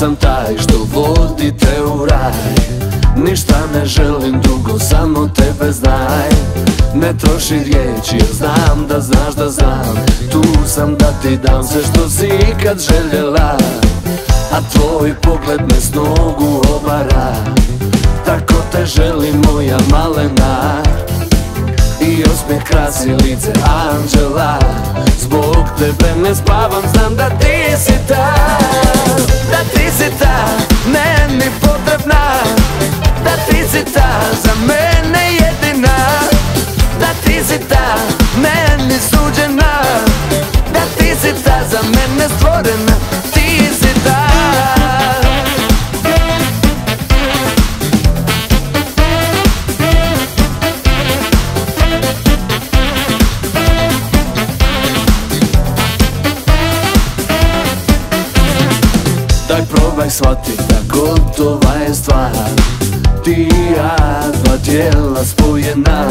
Sam taj što vodi te u raj. Ništa ne želim dugo, samo tebe znaj. Ne troši riječi jer znam da znaš da znam. Tu sam da ti dam sve što si ikad željela. A tvoj pogled me s nogu obara. Tako te želim moja malena. I osmijeh krasi lice anđela. Zbog tebe ne spavam, znam da ti si ta лисица, не е ми потребна. Daj probaj shvati da gotova je stvar. Ti i ja, dva tijela spojena.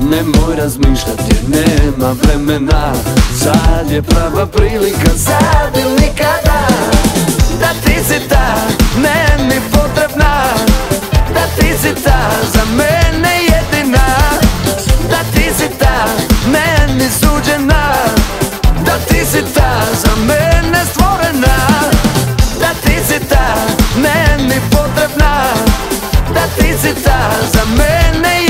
Nemoj razmišljati jer nema vremena. Sad je prava prilika, sad ili nikada Da ti si ta, meni potrebna Da ti si ta, za mene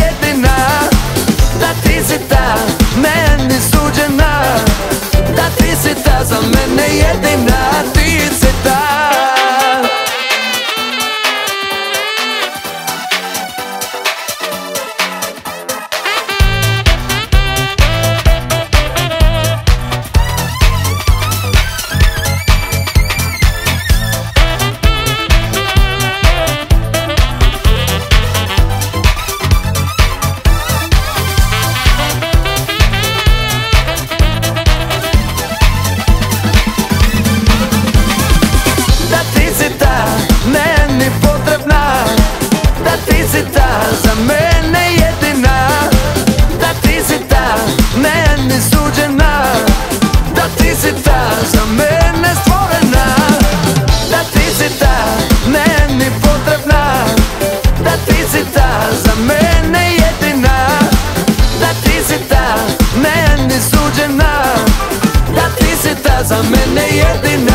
Za mene jedine